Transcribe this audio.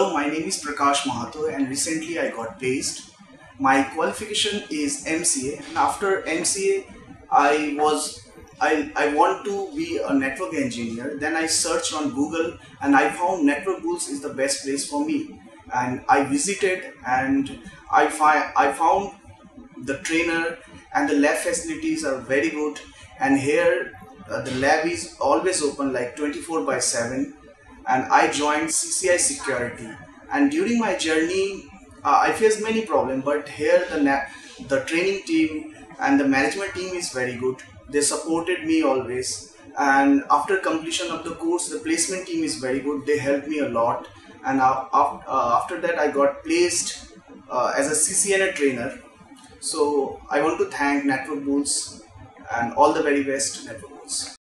Hello, my name is Prakash Mahato and recently I got placed. My qualification is MCA and after MCA I was I, I want to be a network engineer. Then I searched on Google and I found Network Bulls is the best place for me. And I visited and I, fi- I found the trainer and the lab facilities are very good. And here uh, the lab is always open like 24 by 7 and I joined CCIE Security. And during my journey, uh, I faced many problems, but here the na- the training team and the management team is very good. They supported me always. And after completion of the course, the placement team is very good. They helped me a lot. And uh, after that, I got placed uh, as a CCNA trainer. So I want to thank Network Bulls and all the very best Network Bulls.